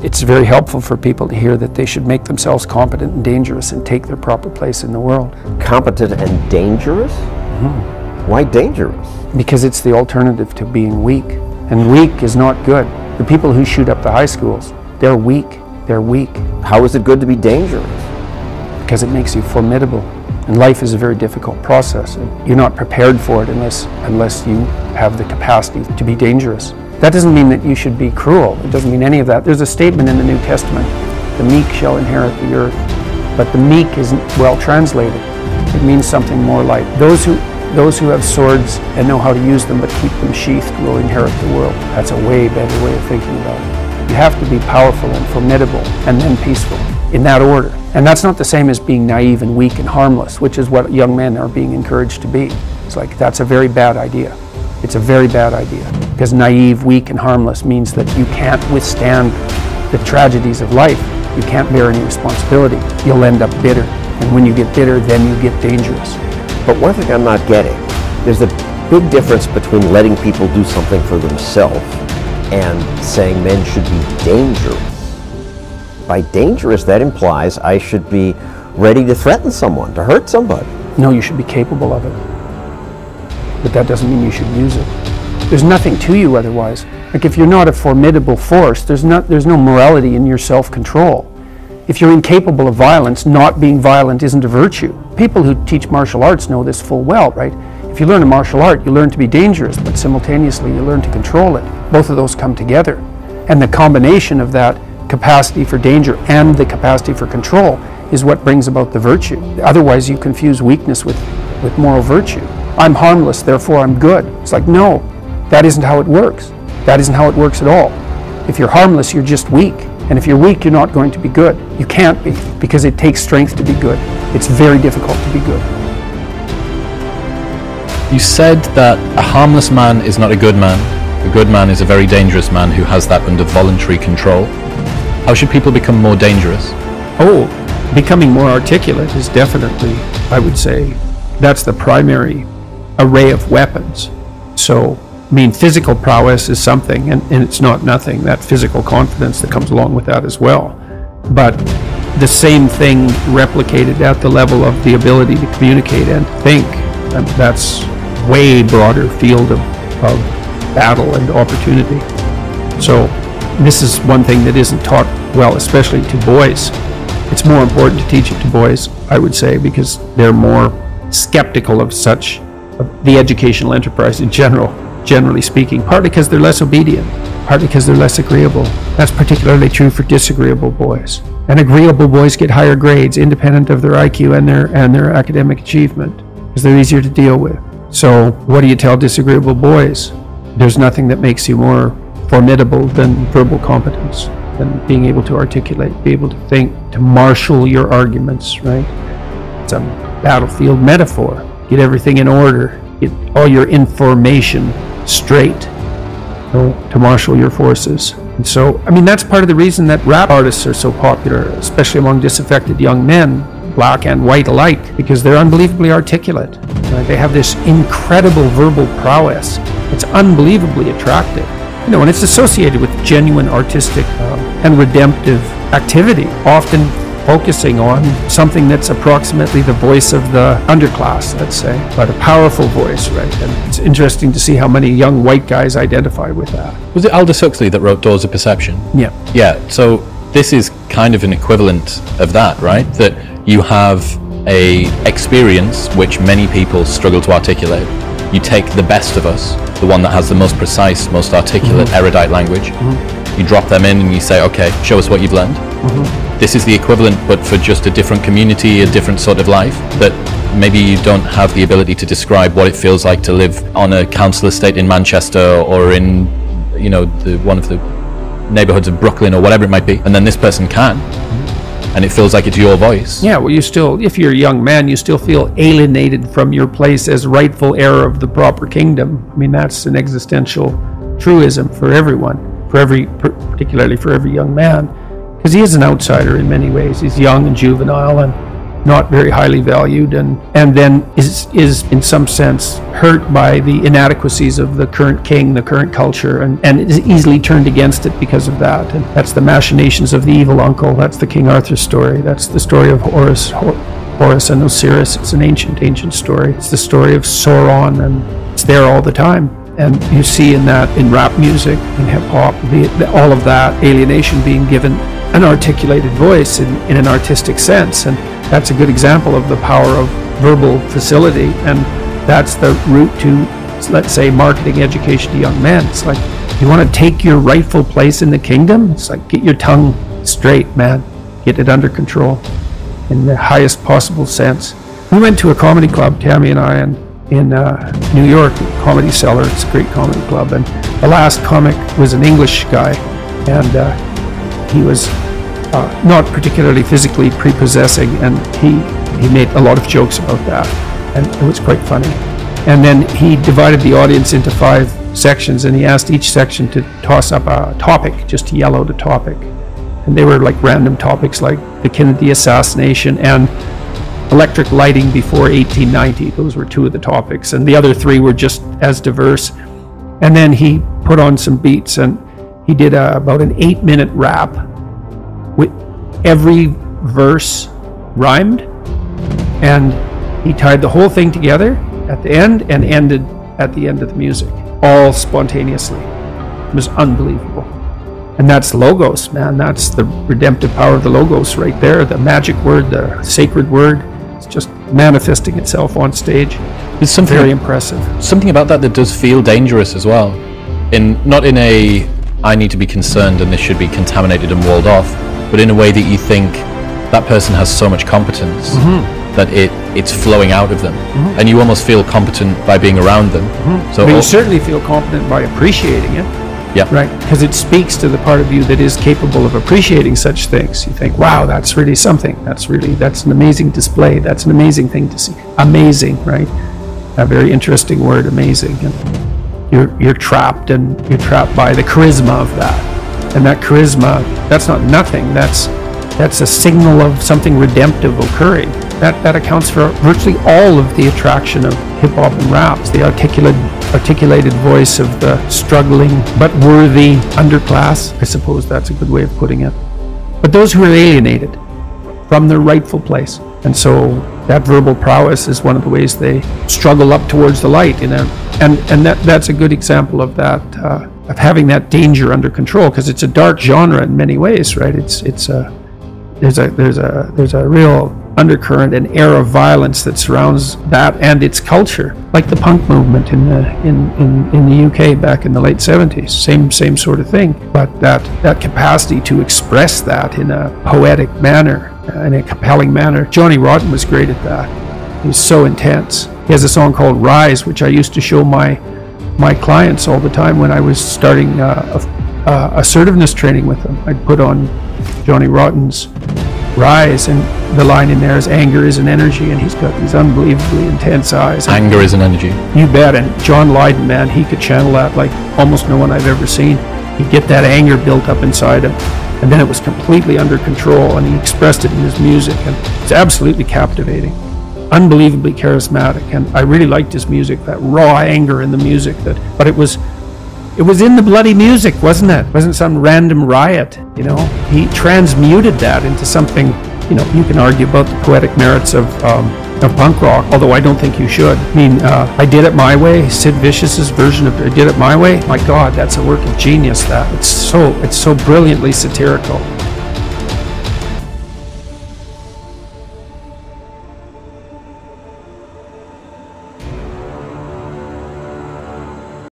It's very helpful for people to hear that they should make themselves competent and dangerous and take their proper place in the world. Competent and dangerous? Mm-hmm. Why dangerous? Because it's the alternative to being weak. And weak is not good. The people who shoot up the high schools, they're weak. They're weak How is it good to be dangerous? because it makes you formidable. And life is a very difficult process. And you're not prepared for it unless, unless you have the capacity to be dangerous. That doesn't mean that you should be cruel. It doesn't mean any of that. There's a statement in the New Testament the meek shall inherit the earth. But the meek isn't well translated. It means something more like those who, those who have swords and know how to use them but keep them sheathed will inherit the world. That's a way better way of thinking about it. You have to be powerful and formidable and then peaceful in that order. And that's not the same as being naive and weak and harmless, which is what young men are being encouraged to be. It's like that's a very bad idea. It's a very bad idea because naive, weak, and harmless means that you can't withstand the tragedies of life. You can't bear any responsibility. You'll end up bitter. And when you get bitter, then you get dangerous. But one thing I'm not getting, there's a big difference between letting people do something for themselves and saying men should be dangerous. By dangerous, that implies I should be ready to threaten someone, to hurt somebody. No, you should be capable of it. But that doesn't mean you should use it. There's nothing to you otherwise. Like if you're not a formidable force, there's not there's no morality in your self-control. If you're incapable of violence, not being violent isn't a virtue. People who teach martial arts know this full well, right? If you learn a martial art, you learn to be dangerous, but simultaneously you learn to control it. Both of those come together. And the combination of that capacity for danger and the capacity for control is what brings about the virtue. Otherwise, you confuse weakness with, with moral virtue. I'm harmless, therefore I'm good. It's like, no, that isn't how it works. That isn't how it works at all. If you're harmless, you're just weak. And if you're weak, you're not going to be good. You can't be, because it takes strength to be good. It's very difficult to be good. You said that a harmless man is not a good man. A good man is a very dangerous man who has that under voluntary control. How should people become more dangerous? Oh, becoming more articulate is definitely, I would say, that's the primary array of weapons. So, I mean, physical prowess is something, and, and it's not nothing, that physical confidence that comes along with that as well. But the same thing replicated at the level of the ability to communicate and think, and that's way broader field of, of battle and opportunity. So, this is one thing that isn't taught well, especially to boys. It's more important to teach it to boys, I would say, because they're more skeptical of such of the educational enterprise in general, generally speaking, partly because they're less obedient, partly because they're less agreeable. That's particularly true for disagreeable boys. And agreeable boys get higher grades independent of their IQ and their and their academic achievement because they're easier to deal with. So, what do you tell disagreeable boys? There's nothing that makes you more formidable than verbal competence, than being able to articulate, be able to think, to marshal your arguments, right? It's a battlefield metaphor. Get everything in order, get all your information straight know, to marshal your forces. And so, I mean, that's part of the reason that rap artists are so popular, especially among disaffected young men, black and white alike, because they're unbelievably articulate. right? They have this incredible verbal prowess. It's unbelievably attractive. You know, and it's associated with genuine artistic um, and redemptive activity, often focusing on something that's approximately the voice of the underclass, let's say, but a powerful voice, right? And it's interesting to see how many young white guys identify with that. Was it Aldous Huxley that wrote Doors of Perception? Yeah. Yeah, so this is kind of an equivalent of that, right? That you have a experience which many people struggle to articulate. You take the best of us, the one that has the most precise, most articulate, mm-hmm. erudite language. Mm-hmm. You drop them in and you say, okay, show us what you've learned. Mm-hmm. This is the equivalent, but for just a different community, a different sort of life. That maybe you don't have the ability to describe what it feels like to live on a council estate in Manchester or in, you know, the, one of the neighborhoods of Brooklyn or whatever it might be. And then this person can, and it feels like it's your voice. Yeah, well, you still, if you're a young man, you still feel alienated from your place as rightful heir of the proper kingdom. I mean, that's an existential truism for everyone, for every, particularly for every young man, because he is an outsider in many ways. He's young and juvenile and not very highly valued, and and then is is in some sense hurt by the inadequacies of the current king, the current culture, and and is easily turned against it because of that. And that's the machinations of the evil uncle. That's the King Arthur story. That's the story of Horus. Horus and Osiris. It's an ancient, ancient story. It's the story of Sauron, and it's there all the time. And you see in that, in rap music, in hip hop, all of that alienation being given an articulated voice in, in an artistic sense. And that's a good example of the power of verbal facility. And that's the route to, let's say, marketing education to young men. It's like, you want to take your rightful place in the kingdom? It's like, get your tongue straight, man. Get it under control in the highest possible sense. We went to a comedy club, Tammy and I, and in uh, New York, Comedy Cellar. It's a great comedy club. And the last comic was an English guy, and uh, he was uh, not particularly physically prepossessing, and he, he made a lot of jokes about that, and it was quite funny. And then he divided the audience into five sections, and he asked each section to toss up a topic, just to yell out a topic. And they were like random topics like the Kennedy assassination and electric lighting before 1890. Those were two of the topics, and the other three were just as diverse. And then he put on some beats and he did a, about an eight minute rap with every verse rhymed, and he tied the whole thing together at the end and ended at the end of the music, all spontaneously. It was unbelievable. And that's logos, man. That's the redemptive power of the logos right there. The magic word, the sacred word It's just manifesting itself on stage. There's something very impressive. Something about that that does feel dangerous as well. In not in a I need to be concerned and this should be contaminated and walled off, but in a way that you think that person has so much competence mm-hmm. that it it's flowing out of them, mm-hmm. and you almost feel competent by being around them. Mm-hmm. So you certainly feel competent by appreciating it. Yeah. Right. Because it speaks to the part of you that is capable of appreciating such things. You think, wow, that's really something. That's really, that's an amazing display. That's an amazing thing to see. Amazing, right? A very interesting word, amazing. And you're, you're trapped and you're trapped by the charisma of that. And that charisma, that's not nothing. That's, that's a signal of something redemptive occurring. That, that accounts for virtually all of the attraction of hip hop and raps, the articulate, articulated voice of the struggling but worthy underclass. I suppose that's a good way of putting it. But those who are alienated from their rightful place. And so that verbal prowess is one of the ways they struggle up towards the light. You know? And, and that, that's a good example of that, uh, of having that danger under control, because it's a dark genre in many ways, right? It's, it's a, there's a, there's a, there's a real undercurrent and air of violence that surrounds that and its culture, like the punk movement in the in, in, in the UK back in the late 70s. Same same sort of thing, but that that capacity to express that in a poetic manner, in a compelling manner. Johnny Rotten was great at that. He's so intense. He has a song called Rise, which I used to show my my clients all the time when I was starting uh, a, uh, assertiveness training with them. I'd put on Johnny Rotten's rise. And the line in there is anger is an energy, and he's got these unbelievably intense eyes. Anger is an energy. You bet. And John Lydon, man, he could channel that like almost no one I've ever seen. He'd get that anger built up inside him. And then it was completely under control, and he expressed it in his music, and it's absolutely captivating, unbelievably charismatic, and I really liked his music. That raw anger in the music, that, but it was it was in the bloody music, wasn't it? it? Wasn't some random riot, you know? He transmuted that into something, you know, you can argue about the poetic merits of, um, of punk rock, although I don't think you should. I mean, uh, I Did It My Way, Sid Vicious's version of I Did It My Way, my God, that's a work of genius, that. It's so, it's so brilliantly satirical.